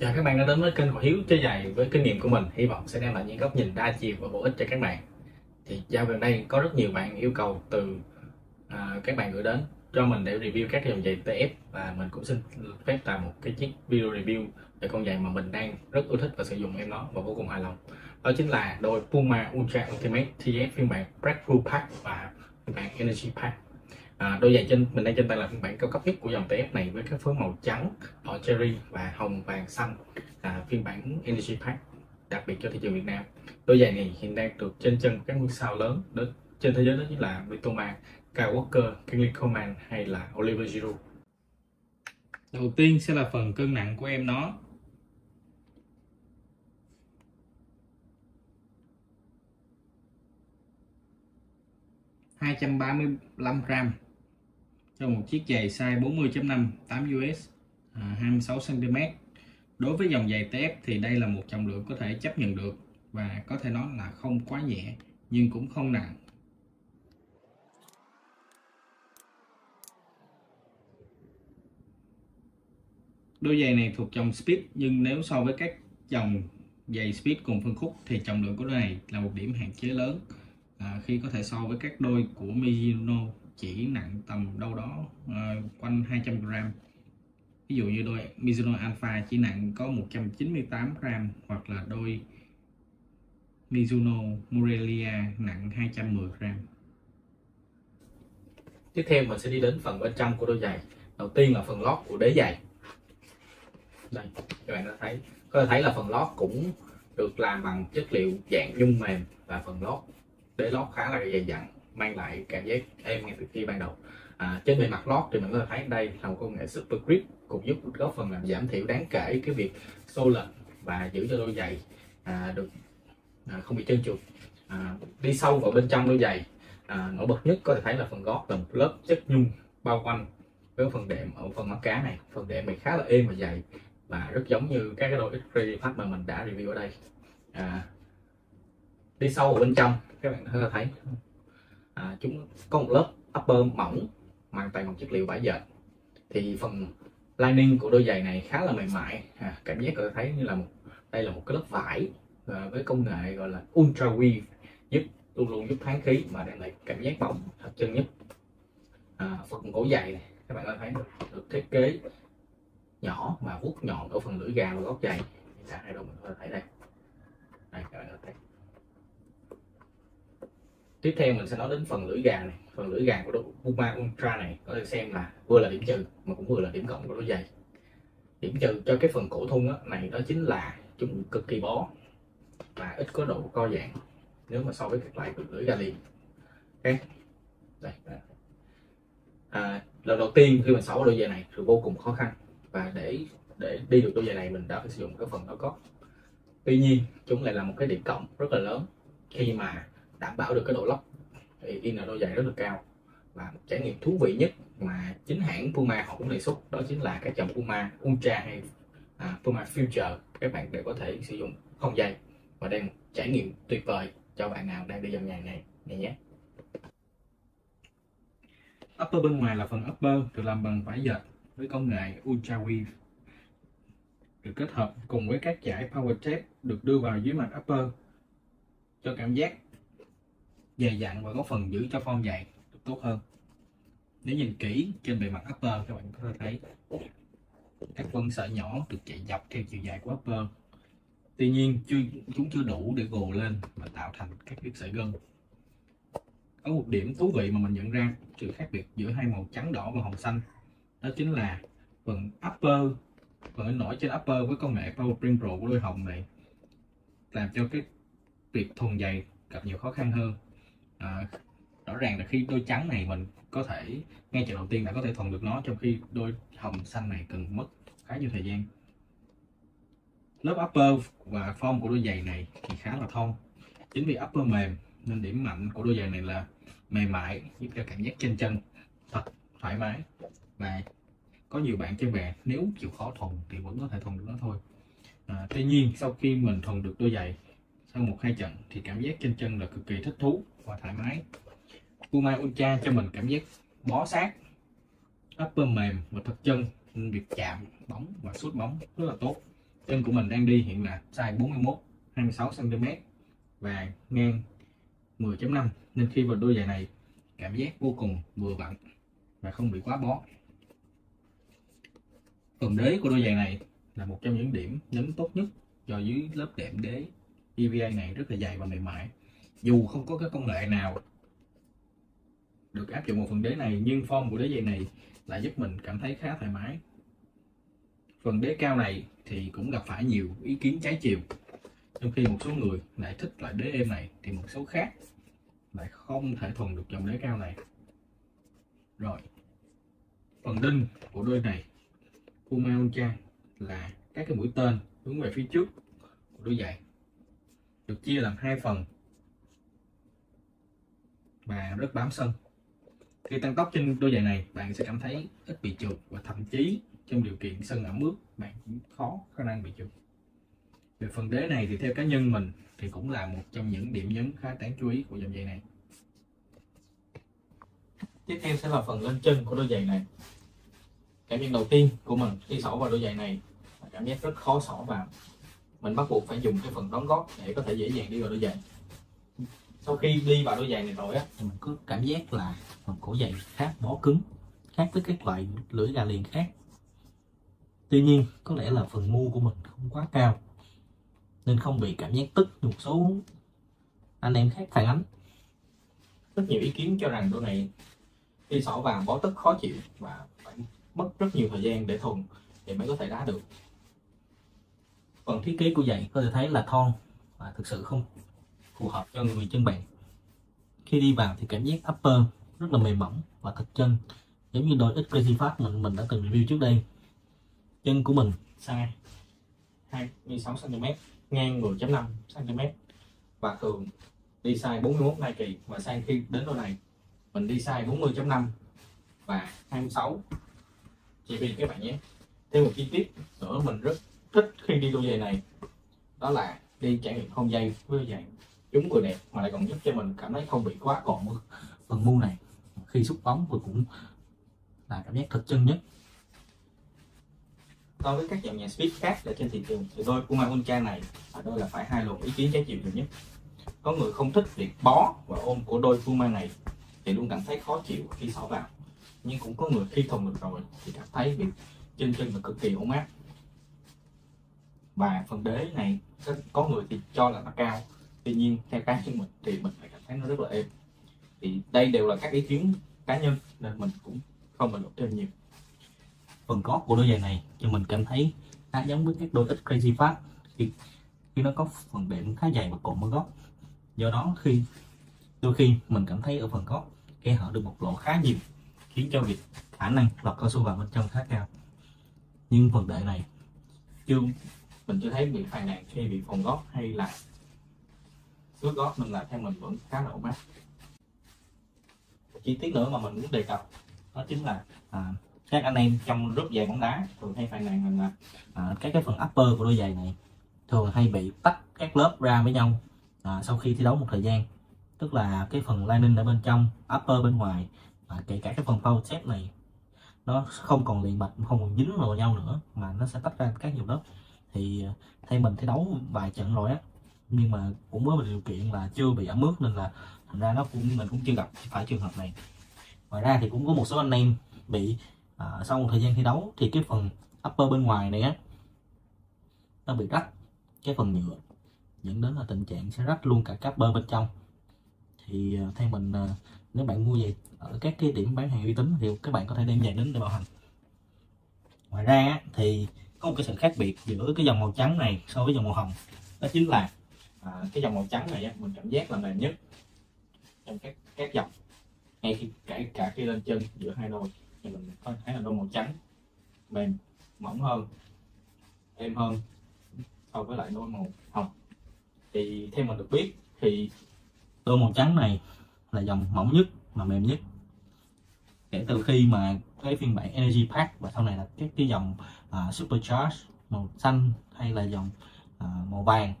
Chào các bạn đã đến với kênh của Hiếu chơi giày với kinh nghiệm của mình. Hy vọng sẽ đem lại những góc nhìn đa chiều và bổ ích cho các bạn. Thì dạo gần đây có rất nhiều bạn yêu cầu từ à, các bạn gửi đến cho mình để review các dòng giày TF và mình cũng xin phép làm một cái chiếc video review về con giày mà mình đang rất yêu thích và sử dụng em nó và vô cùng hài lòng. Đó chính là đôi Puma Ultra Ultimate TF phiên bản Breakthrough Pack và phiên bản Energy Pack à, đôi giày trên mình đang trên tay là phiên bản cao cấp nhất của dòng TF này với các phối màu trắng đỏ cherry và hồng vàng xanh. À, phiên bản Energy Pack đặc biệt cho thị trường Việt Nam. Đôi giày này hiện đang được trên chân các ngôi sao lớn đó, trên thế giới đó chính là Mitoma, Kyle Walker, Kingsley Coman hay là Oliver Giroud. Đầu tiên sẽ là phần cân nặng của em nó. Hai trăm ba mươi lăm gram cho một chiếc giày size 40.5 8 US à, 26 cm đối với dòng giày TF thì đây là một trọng lượng có thể chấp nhận được và có thể nói là không quá nhẹ nhưng cũng không nặng. Đôi giày này thuộc dòng Speed nhưng nếu so với các dòng giày Speed cùng phân khúc thì trọng lượng của đôi này là một điểm hạn chế lớn à, khi có thể so với các đôi của Mizuno chỉ nặng tầm đâu đó uh, quanh 200 gram. Ví dụ như đôi Mizuno Alpha chỉ nặng có 198 gram hoặc là đôi Mizuno Morelia nặng 210 gram. Tiếp theo mình sẽ đi đến phần bên trong của đôi giày. Đầu tiên là phần lót của đế giày. Đây các bạn đã thấy có thể thấy là phần lót cũng được làm bằng chất liệu dạng nhung mềm và phần lót đế lót khá là dày dặn mang lại cảm giác êm ngay từ khi ban đầu. À, trên bề mặt lót thì mình có thể thấy đây là một công nghệ super grip cũng giúp góp phần làm giảm thiểu đáng kể cái việc xô lệch và giữ cho đôi giày à, được à, không bị trơn trượt. À, đi sâu vào bên trong đôi giày à, nổi bật nhất có thể thấy là phần gót là một lớp chất nhung bao quanh với phần đệm ở phần mắt cá này. Phần đệm này khá là êm và dày và rất giống như các cái đôi x pack mà mình đã review ở đây. À, đi sâu vào bên trong các bạn có thể thấy à, chúng có một lớp upper mỏng hoàn toàn bằng chất liệu vải dệt. Thì phần lining của đôi giày này khá là mềm mại. À, cảm giác có thể thấy như là một đây là một cái lớp vải à, với công nghệ gọi là ultra weave giúp luôn luôn giúp thoáng khí mà đem lại cảm giác bóng thật chân nhất. À, phần cổ giày này các bạn có thấy được, được thiết kế nhỏ mà vuốt nhọn ở phần lưỡi gà và góc giày. Hai đâu mình có thể thấy đây. Đây các bạn có thấy tiếp theo mình sẽ nói đến phần lưỡi gà này. Phần lưỡi gà của đôi Puma Ultra này có thể xem là vừa là điểm trừ mà cũng vừa là điểm cộng của đôi giày. Điểm trừ cho cái phần cổ thun này đó chính là chúng cực kỳ bó và ít có độ co giãn nếu mà so với các loại lưỡi gà liền. Ok? Đây à, lần đầu tiên khi mình xỏ đôi giày này thì vô cùng khó khăn và để để đi được đôi giày này mình đã phải sử dụng cái phần đó có. Tuy nhiên chúng lại là một cái điểm cộng rất là lớn khi mà đảm bảo được cái độ lóc thì in là đôi giày rất là cao và một trải nghiệm thú vị nhất mà chính hãng Puma họ cũng đề xuất đó chính là cái dòng Puma Ultra hay à, Puma Future các bạn đều có thể sử dụng không dây và đây một trải nghiệm tuyệt vời cho bạn nào đang đi dòng nhà này này nhé. Upper bên ngoài là phần upper được làm bằng vải dệt với công nghệ Ultra Weave. Được kết hợp cùng với các giải power tape được đưa vào dưới mặt upper cho cảm giác dày dặn và góp phần giữ cho form giày tốt hơn. Nếu nhìn kỹ trên bề mặt upper, các bạn có thể thấy các vân sợi nhỏ được chạy dọc theo chiều dài của upper. Tuy nhiên, chưa, chúng chưa đủ để gồ lên và tạo thành các chiếc sợi gân. Có một điểm thú vị mà mình nhận ra sự khác biệt giữa hai màu trắng đỏ và hồng xanh, đó chính là phần upper, phần nổi trên upper với công nghệ Power Print Pro của đôi hồng này làm cho cái việc thuần dày gặp nhiều khó khăn hơn à, rõ ràng là khi đôi trắng này mình có thể ngay trận đầu tiên đã có thể thuần được nó trong khi đôi hồng xanh này cần mất khá nhiều thời gian. Lớp upper và form của đôi giày này thì khá là thon. Chính vì upper mềm nên điểm mạnh của đôi giày này là mềm mại giúp cho cảm giác trên chân thật thoải mái. Và có nhiều bạn chơi về nếu chịu khó thuần thì vẫn có thể thuần được nó thôi. À, tuy nhiên sau khi mình thuần được đôi giày sau một hai trận thì cảm giác trên chân là cực kỳ thích thú và thoải mái. Puma Ultra cho mình cảm giác bó sát, upper mềm và thật chân, nên việc chạm bóng và sút bóng rất là tốt. Chân của mình đang đi hiện là size 41 26 cm và ngang 10.5 nên khi vào đôi giày này, cảm giác vô cùng vừa vặn và không bị quá bó. Phần đế của đôi giày này là một trong những điểm nhấn tốt nhất do dưới lớp đệm đế. EVA này rất là dày và mềm mại. Dù không có cái công nghệ nào được áp dụng vào phần đế này, nhưng form của đế dày này lại giúp mình cảm thấy khá thoải mái. Phần đế cao này thì cũng gặp phải nhiều ý kiến trái chiều, trong khi một số người lại thích loại đế êm này thì một số khác lại không thể thuần được dòng đế cao này. Rồi, phần đinh của đôi này Puma Ultra là các cái mũi tên hướng về phía trước của đôi giày được chia làm hai phần. Và rất bám sân. Khi tăng tốc trên đôi giày này, bạn sẽ cảm thấy ít bị trượt và thậm chí trong điều kiện sân ẩm ướt, bạn cũng khó khả năng bị trượt. Về phần đế này thì theo cá nhân mình thì cũng là một trong những điểm nhấn khá đáng chú ý của dòng giày này. Tiếp theo sẽ là phần lên chân của đôi giày này. Cảm nhận đầu tiên của mình khi xỏ vào đôi giày này là cảm giác rất khó xỏ vào mình bắt buộc phải dùng cái phần đóng gót để có thể dễ dàng đi vào đôi giày. Sau khi đi vào đôi giày này rồi á, thì mình có cảm giác là phần cổ giày khá bó cứng, khác với các loại lưỡi gà liền khác. Tuy nhiên, có lẽ là phần mu của mình không quá cao, nên không bị cảm giác tức một số anh em khác phản ánh. Rất nhiều ý kiến cho rằng đôi này khi xỏ vàng bó tức khó chịu và phải mất rất nhiều thời gian để thuần thì mới có thể đá được phần thiết kế của giày có thể thấy là thon và thực sự không phù hợp cho người chân bạn. Khi đi vào thì cảm giác upper rất là mềm mỏng và thật chân, giống như đôi ít crazy fast mình mình đã từng review trước đây. Chân của mình size 26 cm ngang 10.5 cm và thường đi size 41 Nike và sang khi đến đôi này, mình đi size 40.5 và 26 chỉ vì các bạn nhé. Thêm một chi tiết nữa mình rất thích khi đi đôi giày này, đó là đi trải nghiệm không dây với giày chúng vừa đẹp, mà lại còn giúp cho mình cảm thấy không bị quá cộm phần mu này. Khi xúc bóng vừa cũng là cảm giác thật chân nhất. So với các dòng nhà speed khác ở trên thị trường thì đôi Puma Ultra này ở đôi là phải hai luồng ý kiến trái chiều nhiều nhất. Có người không thích việc bó và ôm của đôi Puma này thì luôn cảm thấy khó chịu khi xỏ vào. Nhưng cũng có người khi thùng được rồi thì cảm thấy việc chân chân là cực kỳ ổn áp và phần đế này có người thì cho là nó cao. Tuy nhiên theo cá nhân mình thì mình phải cảm thấy nó rất là êm. Thì đây đều là các ý kiến cá nhân nên mình cũng không bình luận thêm nhiều. Phần gót của đôi giày này cho mình cảm thấy khá giống với các đôi ít crazy fast khi, khi nó có phần đệm khá dày và cộm ở gót do đó khi đôi khi mình cảm thấy ở phần gót khe hở được một lộ khá nhiều khiến cho việc khả năng lọt cao su vào bên trong khá cao. Nhưng phần đệm này chưa mình chưa thấy bị phàn nàn khi bị phòng gót hay là ướt gót nên là theo mình vẫn khá là ổn áp chi tiết nữa mà mình muốn đề cập đó chính là à, các anh em trong group giày bóng đá thường hay phàn nàn rằng là à, các cái phần upper của đôi giày này thường hay bị tách các lớp ra với nhau à, sau khi thi đấu một thời gian. Tức là cái phần lining ở bên trong upper bên ngoài à, kể cả cái phần power set này nó không còn liền mạch không còn dính vào nhau nữa mà nó sẽ tách ra các nhiều lớp thì ờ, thay mình thi đấu vài trận rồi á. Nhưng mà cũng với một điều kiện là chưa bị ẩm ướt nên là thành ra nó cũng mình cũng chưa gặp phải trường hợp này. Ngoài ra thì cũng có một số anh em bị à, sau một thời gian thi đấu thì cái phần upper bên ngoài này á nó bị rách cái phần nhựa dẫn đến là tình trạng sẽ rách luôn cả capper bên trong. Thì à, theo mình à, nếu bạn mua về ở các cái điểm bán hàng uy tín thì các bạn có thể đem về đến để bảo hành. Ngoài ra thì có một cái sự khác biệt giữa cái dòng màu trắng này so với dòng màu hồng. Đó chính là à, cái dòng màu trắng này mình cảm giác là mềm nhất trong các các dòng. Ngay khi cả cả khi lên chân giữa hai đôi thì mình có thấy là đôi màu trắng mềm mỏng hơn êm hơn so với lại đôi màu hồng. Thì theo mình được biết thì đôi màu trắng này là dòng mỏng nhất mà mềm nhất kể từ khi mà cái phiên bản Energy Pack và sau này là các cái dòng à, uh, Supercharge màu xanh hay là dòng uh, màu vàng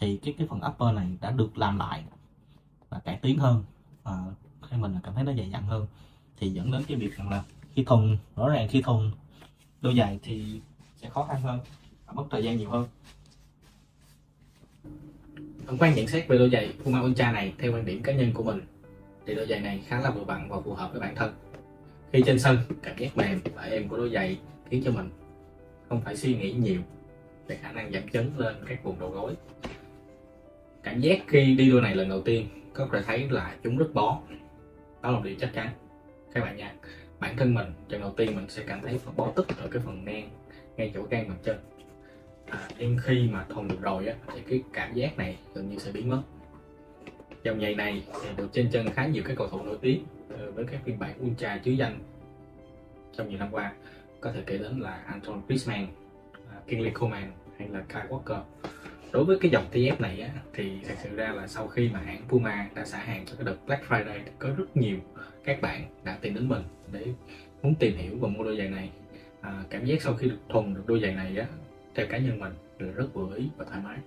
thì cái cái phần upper này đã được làm lại và cải tiến hơn à, theo mình là cảm thấy nó dày dặn hơn thì dẫn đến cái việc rằng là khi thùng rõ ràng khi thùng đôi giày thì sẽ khó khăn hơn và mất thời gian nhiều hơn. Tổng quan nhận xét về đôi giày Puma Ultra này theo quan điểm cá nhân của mình thì đôi giày này khá là vừa vặn và phù hợp với bản thân khi trên sân cảm giác mềm và em của đôi giày khiến cho mình không phải suy nghĩ nhiều về khả năng giảm chấn lên các vùng đầu gối. Cảm giác khi đi đôi này lần đầu tiên có thể thấy là chúng rất bó. Đó là một điều chắc chắn. Các bạn nha bản thân mình lần đầu tiên mình sẽ cảm thấy bó tức ở cái phần ngang ngay chỗ gan bàn chân à, nhưng khi mà thuần được rồi á, thì cái cảm giác này gần như sẽ biến mất. Dòng giày này được trên chân khá nhiều các cầu thủ nổi tiếng. Ờ, với các phiên bản ultra chứa danh trong nhiều năm qua. Có thể kể đến là Anton Griezmann, kingly Kingsley hay là Kyle Walker. Đối với cái dòng TF này á, thì thật sự ra là sau khi mà hãng Puma đã xả hàng cho cái đợt Black Friday thì có rất nhiều các bạn đã tìm đến mình để muốn tìm hiểu và mua đôi giày này. À, cảm giác sau khi được thuần được đôi giày này á theo cá nhân mình là rất vừa ý và thoải mái.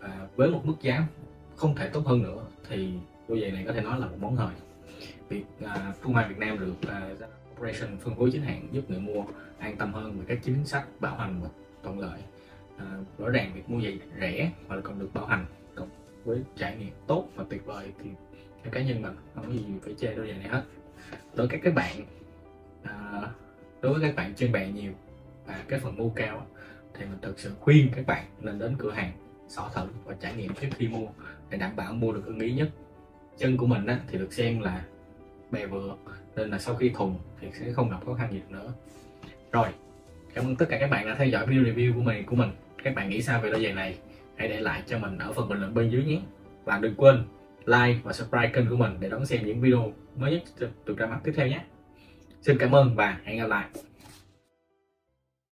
Và với một mức giá không thể tốt hơn nữa thì đôi giày này có thể nói là một món hời việc à, mại Việt Nam được à, Operation phân phối chính hãng giúp người mua an tâm hơn về các chính sách bảo hành và thuận lợi. À, rõ ràng việc mua giày rẻ mà còn được bảo hành cộng với trải nghiệm tốt và tuyệt vời thì theo cá nhân mình không có gì phải chê đôi giày này hết. Đối với các bạn à, đối với các bạn trên bè nhiều và cái phần mua cao thì mình thực sự khuyên các bạn nên đến cửa hàng xỏ thử và trải nghiệm trước khi mua để đảm bảo mua được ưng ý nhất. Chân của mình á, thì được xem là bè vừa nên là sau khi thùng thì sẽ không gặp khó khăn gì nữa. Rồi, cảm ơn tất cả các bạn đã theo dõi video review của mình của mình. Các bạn nghĩ sao về đôi giày này? Hãy để lại cho mình ở phần bình luận bên dưới nhé. Và đừng quên like và subscribe kênh của mình để đón xem những video mới nhất được ra mắt tiếp theo nhé. Xin cảm ơn và hẹn gặp lại.